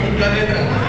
do planeta.